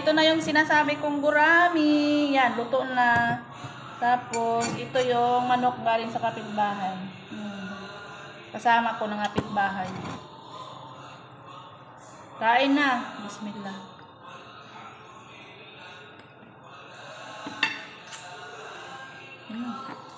ito na yung sinasabi kong gurami. Yan, luto na. Tapos, ito yung manok galing sa kapitbahay. Hmm. Kasama ko ng kapitbahay. Kain na. Bismillah. Hmm.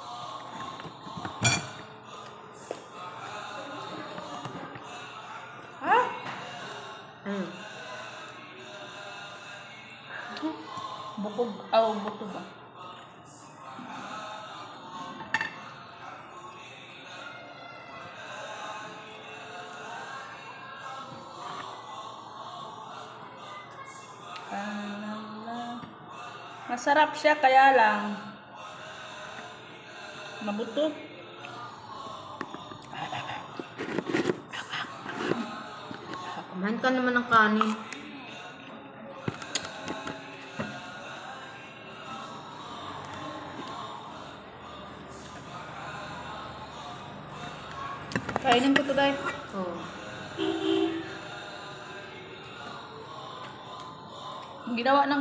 Bukog. Oh, buto ba? Masarap siya kaya lang mabuto. Kumain ka naman ng kanin.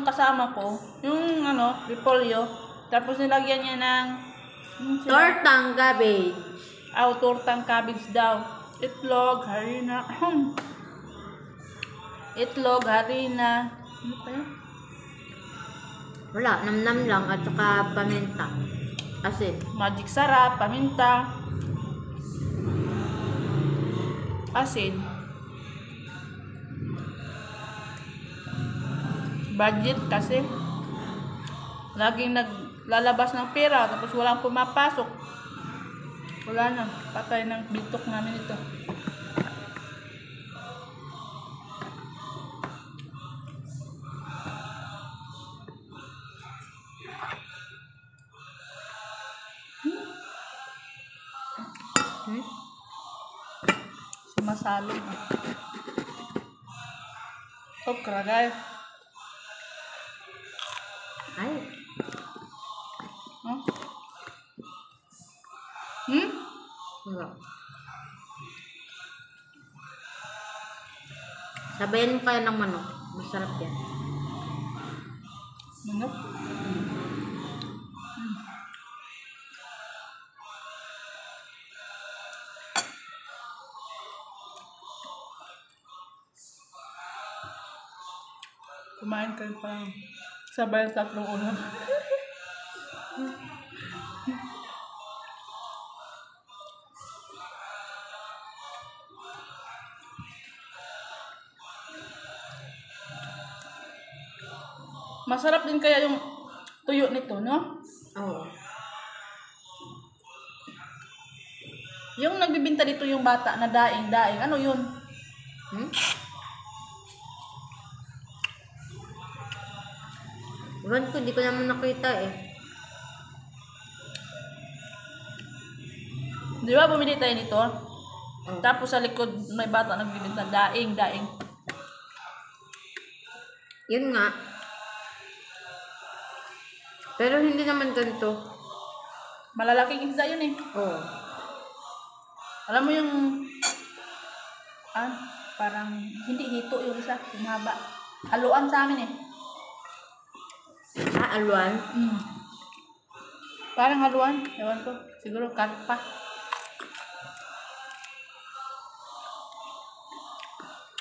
Ang ginawa ng kasama ko, yung ano, repolyo, tapos nilagyan niya ng yung sila- Tortang cabbage. Aw, tortang cabbage daw. Itlog, harina. Itlog, harina. Ano pa yun? Wala, namnam lang at saka paminta. Asin. Magic sarap, paminta. Asin. Budget kasi. Laging naglalabas ng pera tapos walang pumapasok. Wala na. Patay ng bitok namin ito. Hmm? Sumasalog. Oh, karagay. Sabayan mo kaya ng manok. Masarap yan. Manok? Kumain kayo pa. Sabay tatlong ulam. Masarap din kaya yung tuyo nito, no? Oo. Yung nagbibinta dito yung bata na daing-daing, ano yun? Hmm? Ewan ko, di ko naman nakita eh. Di ba bumili tayo nito? Oh. Tapos sa likod may bata nagbibinta daing-daing. Yun nga. Pero hindi naman ganito. Malalaking isda yun eh. Oo. Alam mo yung ah, parang hindi hito yung isa, yung haba. Haluan sa amin eh. Ah, alwan. Mm. Parang haluan, ewan ko. Siguro karpa.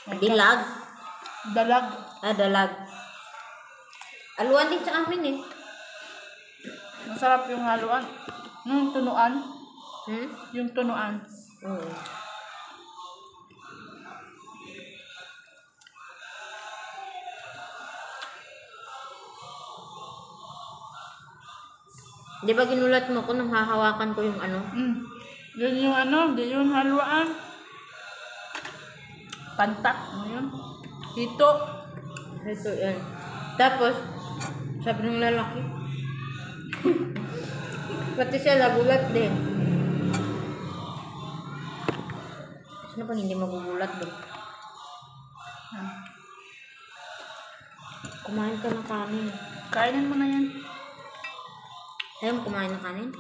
May Dilag. Dalag. Ah, dalag. Alwan din sa amin eh. Masarap yung haluan. Yung tunuan. Hmm? Yung tunuan. Oo. Di ba ginulat mo ko nung hahawakan ko yung ano? Mm. Yun yung ano, di yun haluan. Pantak, ano yun? Hito. Ito yan. Tapos, sabi ng lalaki. Pati siya nagulat din. Sino pa hindi magugulat din? Ah. Kumain ka ng kanin. Kainin mo na yan. Mo kumain ng kanin?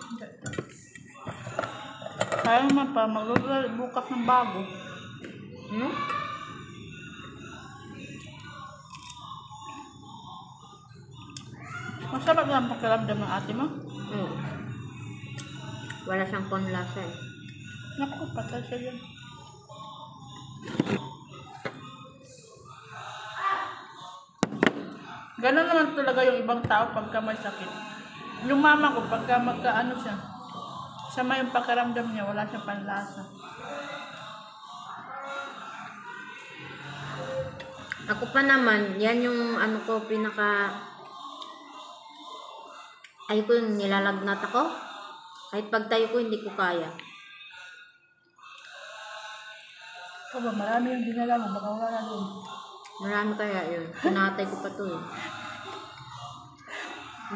Kaya naman pa, magagawa bukas ng bago. Hmm? Masarap lang ang pakiramdam ng ate mo. Mm. Wala siyang panlasa eh. Naku, patay siya dyan. Ganon naman talaga yung ibang tao pagka may sakit. Yung mama ko, pagka magkaano siya, sama yung pakiramdam niya, wala siyang panlasa. Ako pa naman, yan yung ano ko pinaka ay ko yung nilalagnat ako. Kahit pagtayo ko, hindi ko kaya. Ikaw ba, marami yung dinala mo, baka wala na doon. Marami kaya yun. Kinatay ko pa to eh.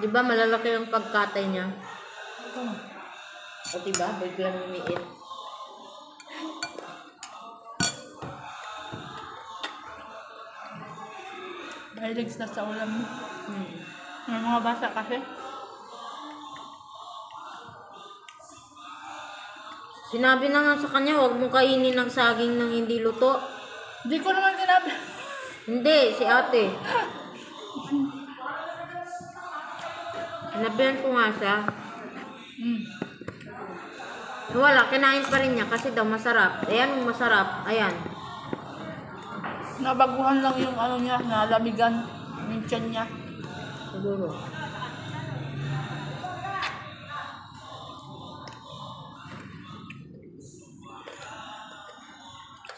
Di ba malalaki yung pagkatay niya? Ito. O diba, biglang lumiit. Mahilig sila sa ulam mo. Hmm. May mga basa kasi. Sinabi na nga sa kanya, huwag mo kainin ng saging ng hindi luto. Hindi ko naman sinabi. Hindi, si ate. Sinabihan ko nga siya. Hmm. Wala, kinain pa rin niya kasi daw masarap. Ayan, yung masarap. Ayan. Nabaguhan lang yung ano niya, nalamigan yung tiyan niya. Siguro.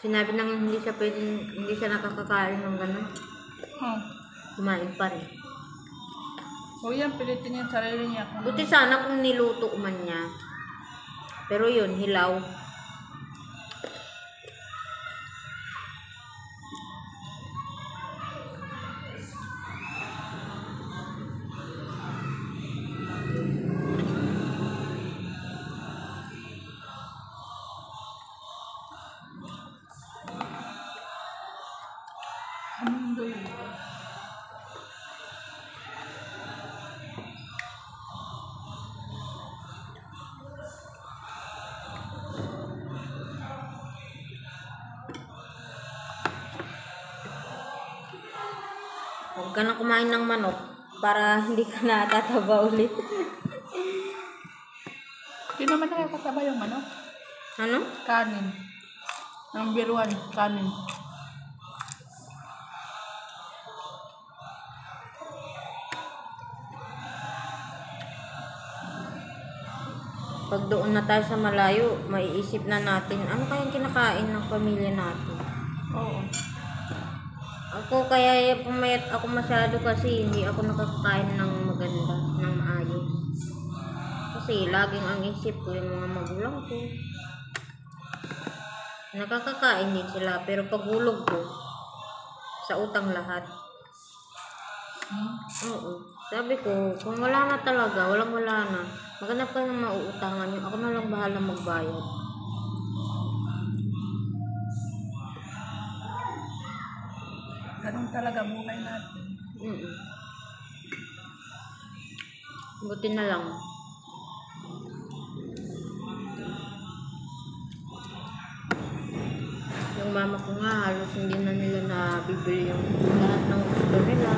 Sinabi nang hindi siya pwedeng, hindi siya nakakakain ng gano'n. Hmm. Kumain pa rin. O yan, pilitin yung sarili niya. Kung Buti sana kung niluto man niya. Pero yun, hilaw. Ka na kumain ng manok para hindi ka natataba ulit. Hindi naman nakakataba yung ano, ano? kanin. Number one, kanin. Pag doon na tayo sa malayo, maiisip na natin, ano kayang kinakain ng pamilya natin? Oo. Ako kaya pumayat ako masyado kasi hindi ako nakakakain ng maganda, ng maayos. Kasi laging ang isip ko yung mga magulang ko. Nakakakain din sila pero paghulog ko sa utang lahat. Hmm? Oo. Sabi ko, kung wala na talaga, walang wala na, maghanap ka ng mauutangan yung ako na lang bahala magbayad. Ganun talaga buhay natin. Mm Buti na lang. Yung mama ko nga, halos hindi na nila nabibili yung lahat ng gusto nila.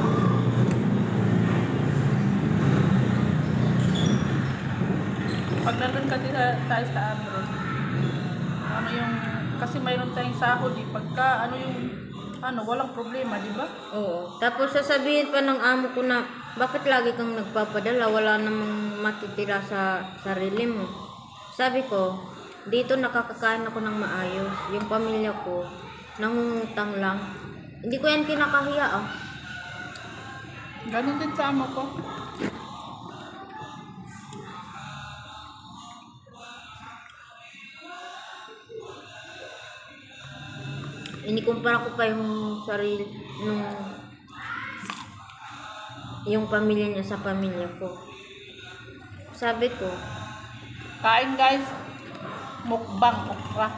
Pag nandun kasi sa, tayo sa abroad, ano yung, kasi mayroon tayong sahod eh. Pagka ano yung, ano, walang problema, di ba? Oo. Tapos sasabihin pa ng amo ko na, bakit lagi kang nagpapadala? Wala namang matitira sa sarili mo. Sabi ko, dito nakakakain ako ng maayos. Yung pamilya ko, nangungutang lang. Hindi ko yan kinakahiya ah. Ganun din sa amo ko. Inikumpara ko pa yung sarili nung yung pamilya niya sa pamilya ko. Sabi ko, Kain guys, mukbang, okra.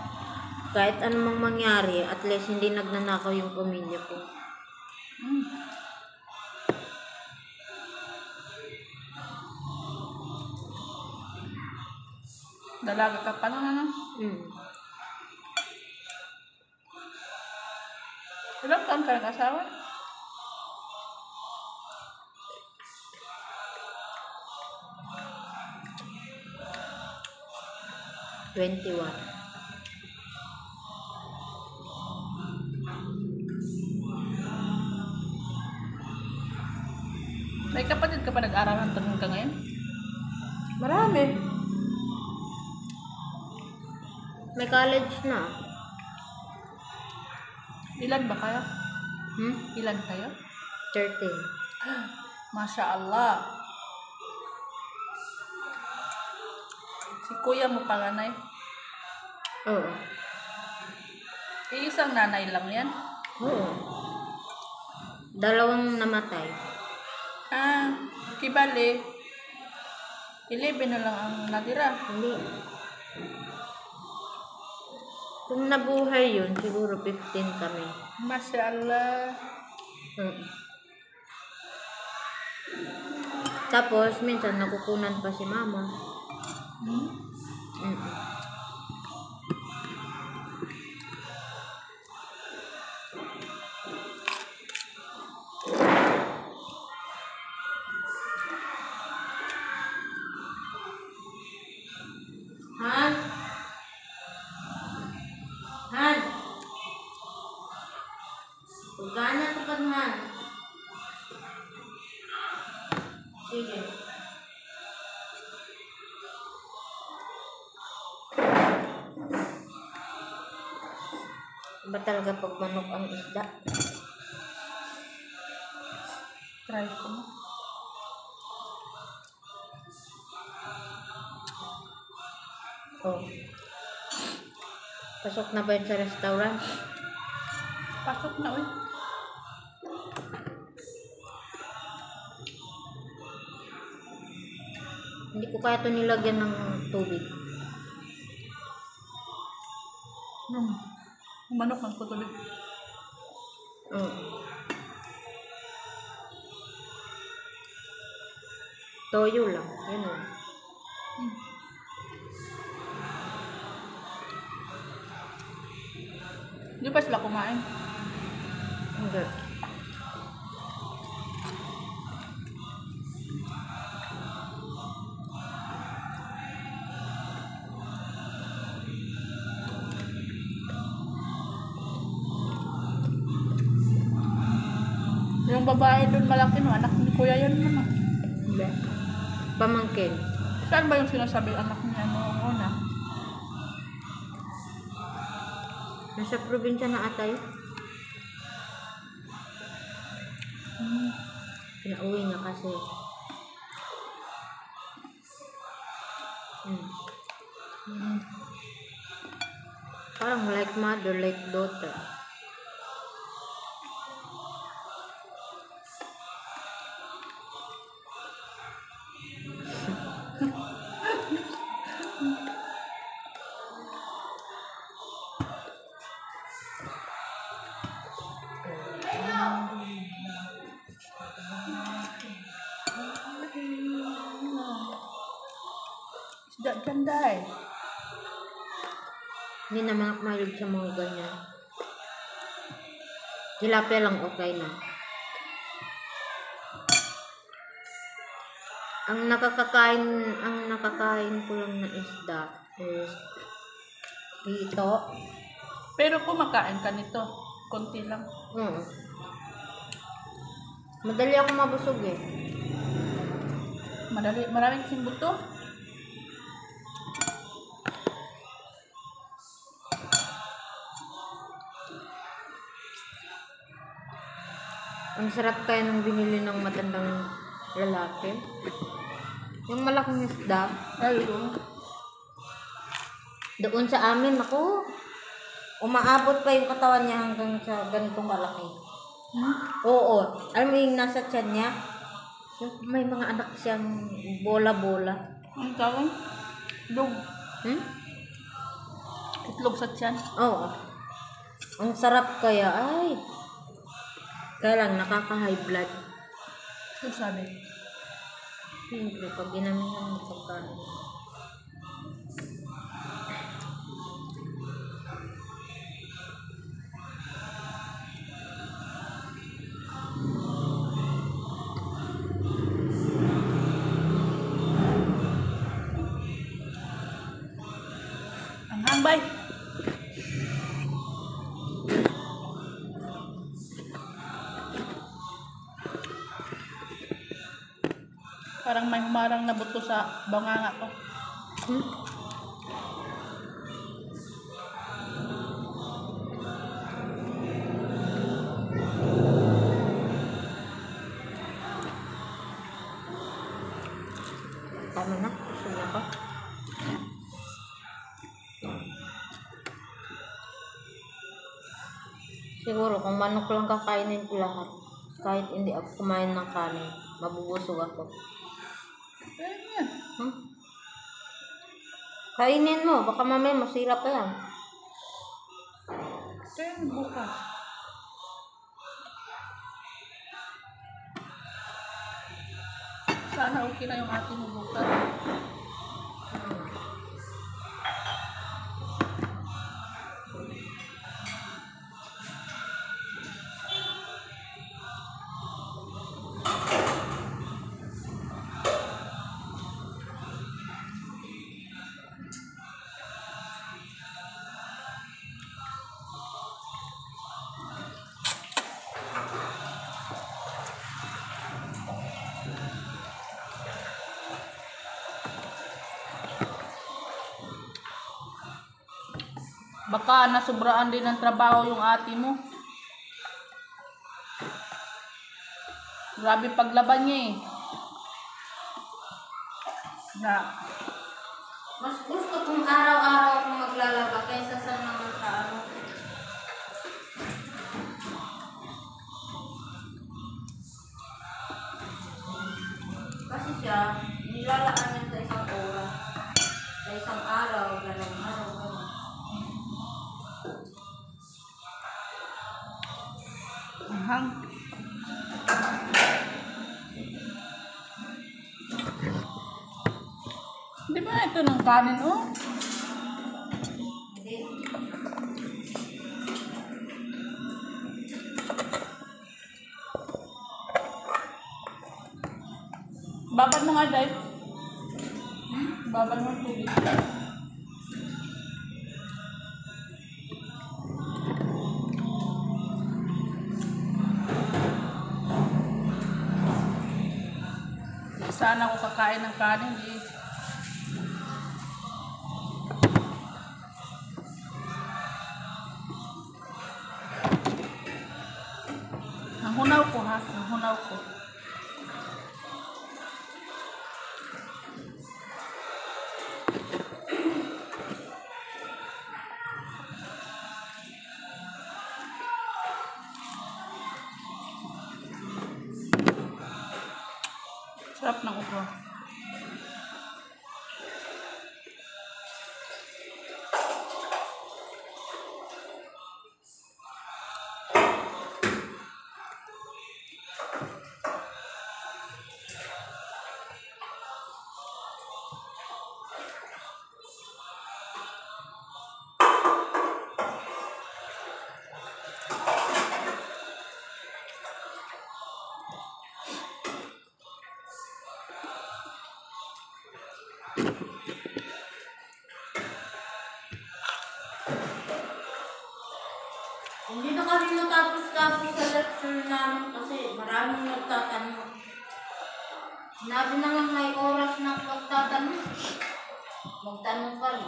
kahit anumang mangyari, at least hindi nagnanakaw yung pamilya ko. Mm. Dalaga ka pa lang, ano? Hmm. Ilang taon ka ng asawa? Twenty-one. May kapatid ka pa nag-aral hanggang ka ngayon? Marami. May college na. Ilan ba kayo? Hmm? Ilan kayo? 13. Masya Allah. Si kuya mo panganay. Oo. Iisang nanay lang yan. Oo. Dalawang namatay. Ah, kibali. 11 na lang ang natira. Hindi. Kung nabuhay yun, siguro 15 kami. Masya Allah. Mm. Tapos, minsan nakukunan pa si mama. Hmm? Mm. Ba talaga pag manok ang isda? Try ko mo. Oh. Pasok na ba yun sa restaurant? Pasok na, uy. Hindi kaya ito nilagyan ng tubig. Hmm. Manok ng kutuloy. Oo. Toyo lang. Yun o. Hmm. Di ba sila kumain? Hindi. Babae doon malaki no, anak ni kuya yun naman. Hindi. Pamangkin. Saan ba yung sinasabi anak niya noong una? Nasa probinsya na ata yun. Hmm. Pinauwi niya kasi. Hmm. Hmm. Parang like mother, like daughter. Dyan dahil. Hindi naman ako mahilig sa mga ganyan. Tilapia lang okay na. Ang nakakakain, ang nakakain ko lang na isda is hito. Pero kumakain ka nito. Konti lang. Oo. Madali ako mabusog eh. Madali, maraming kasing buto. Ang sarap kaya nung binili ng matandang lalaki. Yung malaking isda, Ayun. doon sa amin, ako, umaabot pa yung katawan niya hanggang sa ganitong kalaki. Hmm? Oo. Alam mo yung nasa tiyan niya? Yung may mga anak siyang bola-bola. Ang tawag? Dug. Hmm? Itlog sa tiyan. Oo. Ang sarap kaya, ay. Kaya lang, nakaka-high blood. Ano sabi? Siyempre, pag ginamihan ng pagkain. bay. Parang may humarang na buto sa banganga ko. Hmm? Tama na. Na ako. Siguro kung manok lang kakainin ko lahat, kahit hindi ako kumain ng kanin, mabubusog ako. Hmm? Kainin mo, baka mamaya masira pa yan. Kaya bukas. Sana okay na yung ating bukas. Baka nasubraan din ng trabaho yung ate mo. Grabe paglaban niya eh. Na, Mas gusto kong araw-araw akong maglalaba kaysa sa naman Di ba ito ng kanin oh? Babad mo nga dahil. Hmm? Babad mo tubig. Sana ako kakain ng kanin eh. Sarap ng ukra. Matapos-tapos sa lecture namin kasi maraming nagtatanong. Sinabi na lang may oras ng pagtatanong. Magtanong pa rin.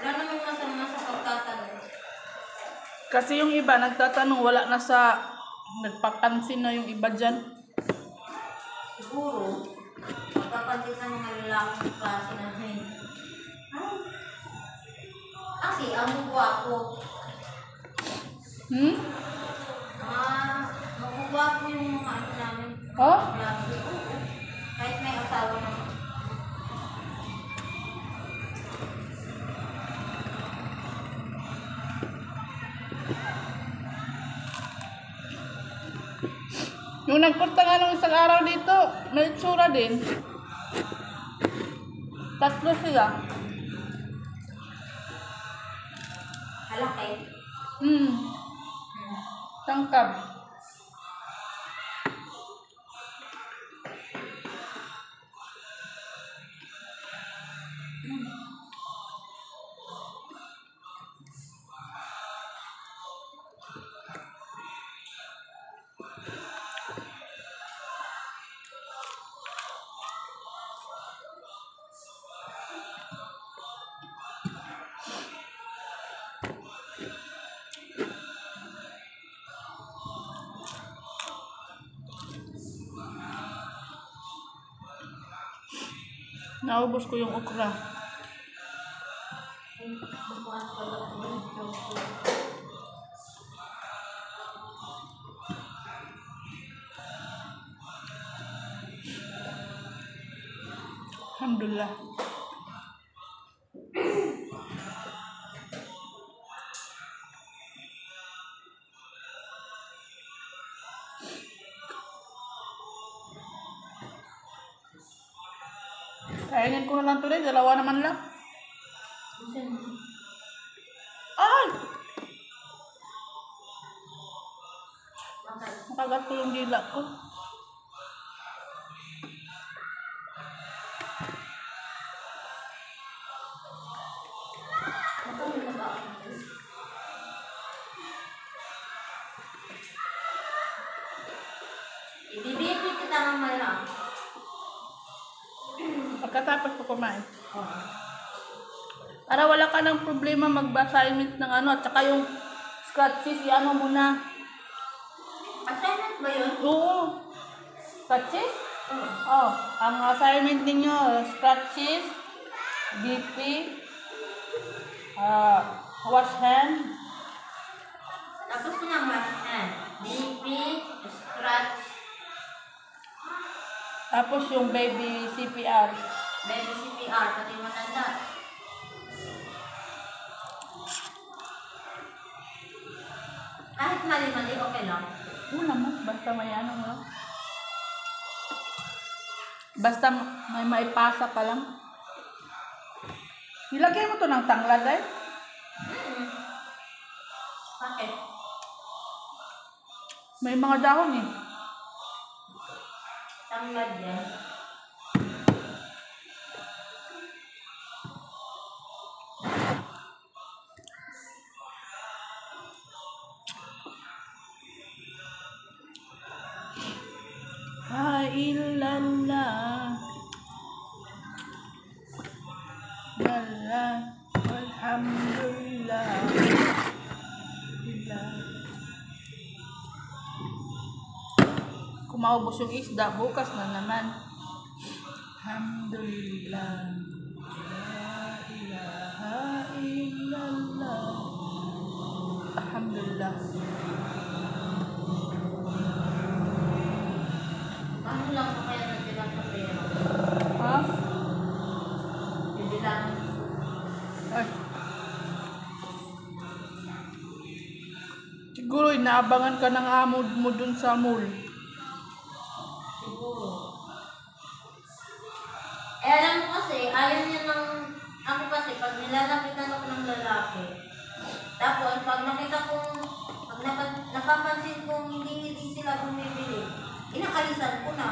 Wala namang masama sa pagtatanong. Kasi yung iba nagtatanong wala na sa nagpapansin na yung iba dyan. Siguro, magpapansin sa mga lalaking klase na kasi ang gwapo. Hmm? Ah, magugwapo yung mga ano namin. Oh? Klase. Oo. Kahit may asawa naman. Yung nagpunta nga nung isang araw dito, may itsura din. Tatlo sila. कंकड़ Naubos ko yung okra. Kainin ko na lang tuloy, dalawa naman lang. Ay! Makagat ko yung dila ko. Problema mag-assignment ng ano, at saka yung scratches, i-ano mo na. Assignment ba yun? Oo. Scratches? Oo. Oh, ang assignment ninyo, scratches, BP, uh, wash hand, Tapos ko ng wash hand. BP, scratch, tapos yung baby CPR. baby CPR, pati matanda. Kahit mali-mali, okay lang. Oo naman, basta may ano mo. Basta may maipasa ka lang. Nilagay mo to ng tanglad eh. Mm. Bakit? May mga dahon eh. Tanglad yan. Maubos yung isda, bukas na naman. Alhamdulillah. La ilaha illallah. Alhamdulillah. Ano lang ko kaya nagbilang sa pera? Ha? Bibilang. Ay. Siguro inaabangan ka ng amo mo dun sa mall. Eh, alam mo kasi, ayaw niya ng... Ako kasi, pag nilalapitan ako ng lalaki, tapos pag nakita kong... Pag napa, napapansin kong hindi hindi sila bumibili, inaalisan ko na.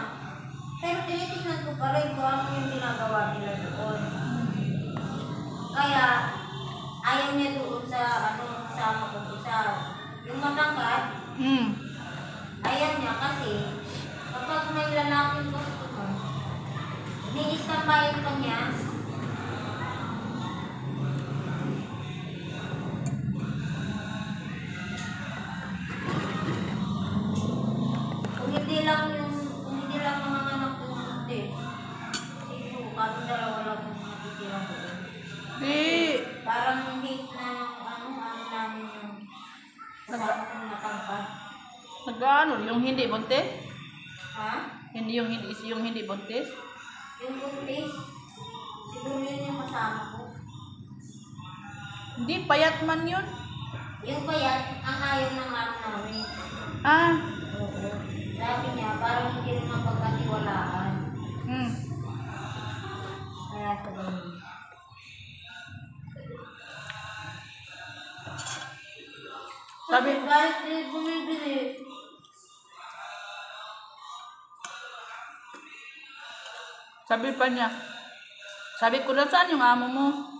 Pero tinitingnan ko pa rin kung ano yung ginagawa nila doon. Kaya, ayaw niya doon sa ano kasama ko isa. Yung matangkad, Hmm. Ayaw niya kasi kapag may lalaking customer, ni-standby pa niya, kung hindi lang yung, kung hindi lang mga anak yung hindi, siguro kami dalawa lang yung natitira ko. Di, Parang hate na ano, ano namin yung kasama kong natangkad. nag-ano, yung hindi buntis? Ha? Hindi yung hindi, yung hindi buntis? Payat man yun. Yung bayat, ang ayaw ng mama namin. Ah, Oo. Sabi niya, parang hindi rin mapagkatiwalaan. hmm. Kaya ito ganun. Sabi, Kasi kahit di bumibili, sabi pa niya, sabi ko na saan yung amo mo?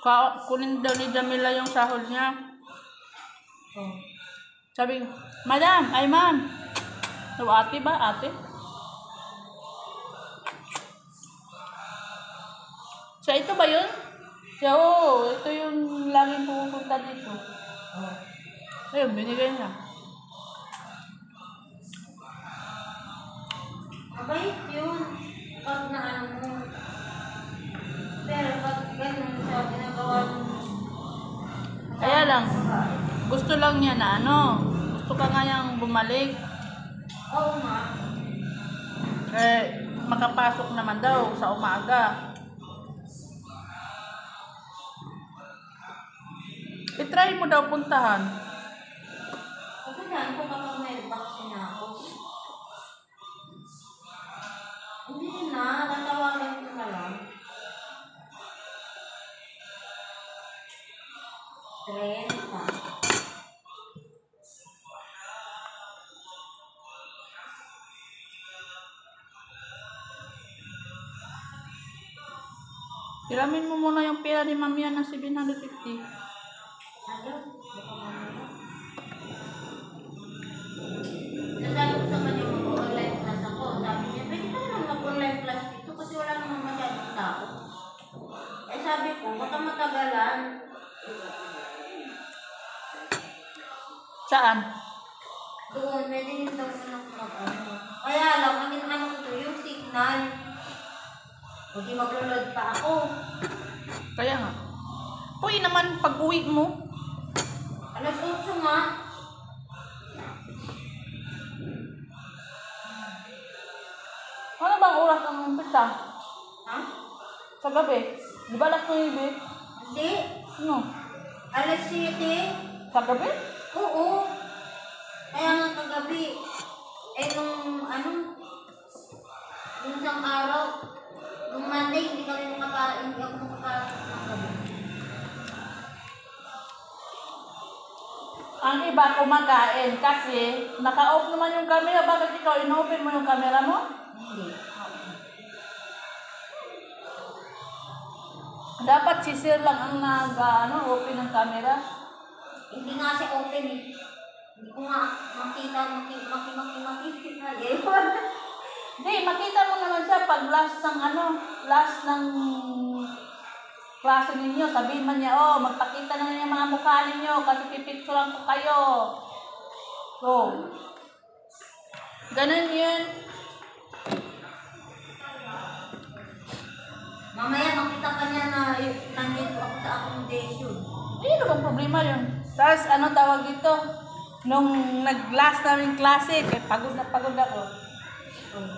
Ka kunin daw ni Jamila yung sahod niya. oh, Sabi, Madam, ay ma'am. So, ate ba? Ate? Siya, ito ba yun? Siya, oo. ito yung laging pumupunta dito. oh. Ayun, binigay niya. Mabait yun. Pag na ano mo. Pero pag ganun sa ginagawa mo. Kaya lang, gusto lang niya na ano, gusto ka nga niyang bumalik. Oo nga. Eh, makapasok naman daw sa umaga. I-try mo daw puntahan. Kasi dyan ko kapag may vaccine na ako. Hindi na, tatawagan 30. Hiramin mo muna yung pera ni Mami yan ng 750. Ano? Nasagot sa kanya online class ako. Sabi niya, pwede ka online class dito kasi wala namang masyadong tao. Eh sabi ko, baka. Saan? Doon, din daw sila mag-ano. Kaya lang, ang ano ko to, yung signal. Hindi maglo-load pa ako. Kaya nga. Uy naman, pag uwi mo, Alas 8 nga. ano bang oras ang umpisa? Ha? Sa gabi? Di ba alas 9? Hindi. Ano? Alas 7. Sa gabi? Oo. Kaya nga kagabi, eh nung ano, nung isang araw, nung Monday, hindi kami makaka, hindi ako makapasok ng gabi. Ang iba kumakain kasi naka-off naman yung camera. Bakit ikaw inopen mo yung camera mo? Hindi. Dapat si Sir lang ang nag, ano, open ng camera. Hindi nga siya open eh. Hindi ko nga makita, maki, maki, maki, makikita. Ayun. Hindi, makita mo naman siya pag last ng ano, last ng klase ninyo. Sabihin man niya, oh, magpakita na yung mga mukha ninyo kasi pipicturean ko kayo. So, ganun yun. Mamaya makita pa niya na nandito ako sa accommodation. Ano bang problema yun? Tapos, ano tawag dito? Nung nag-last namin klase, eh, pagod na pagod ako.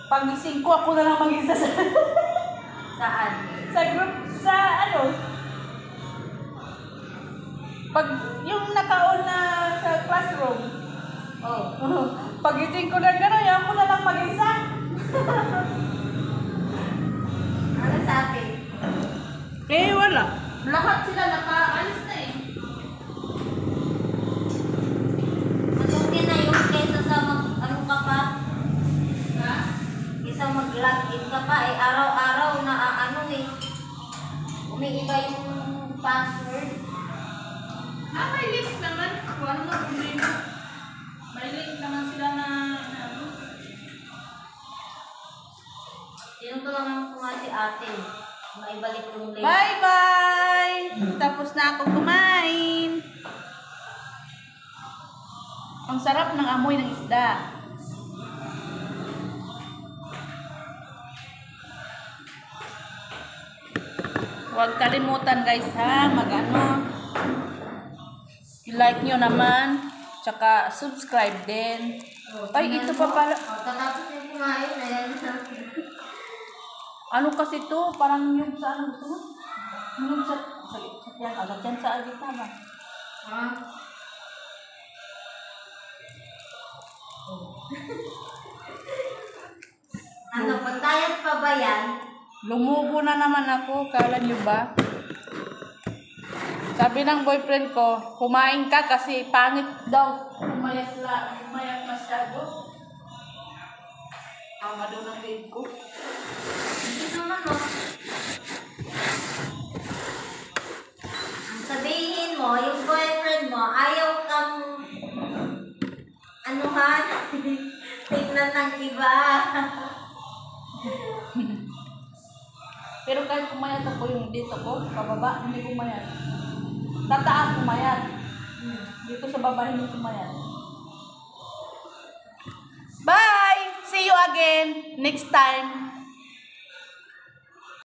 Pagising ko, ako na lang mag-isa sa, Saan? sa group, sa ano? Pag, yung naka-on na sa classroom, Oh. pagising ko na gano'n, ako na lang mag-isa. Ano sabi? Eh, wala. Lahat sila naka-alis na eh. Ang sarap ng amoy ng isda. Huwag kalimutan guys ha, mag-ano. I-like nyo naman. Tsaka subscribe din. Ay, ito pa pala. Oh, tatapos yung kumain. Ano kasi to? Parang yung sa ano gusto mo? Yung sa... Sa, sa agad yan sa agita ba? Ha? Ano, pantayat pa ba yan? Lumubo na naman ako, kala niyo ba? Sabi ng boyfriend ko, kumain ka kasi pangit daw. Umayas la, umayas masyado. Tama daw ng grade ko. Hindi naman, no? Ang sabihin mo, yung boyfriend mo, ayaw kang anuhan, tingnan ng iba. Pero kahit kumayat ako yung dito ko, pababa, hindi kumayat. Tataas kumayat. Dito sa baba, hindi kumayat. Bye! See you again next time.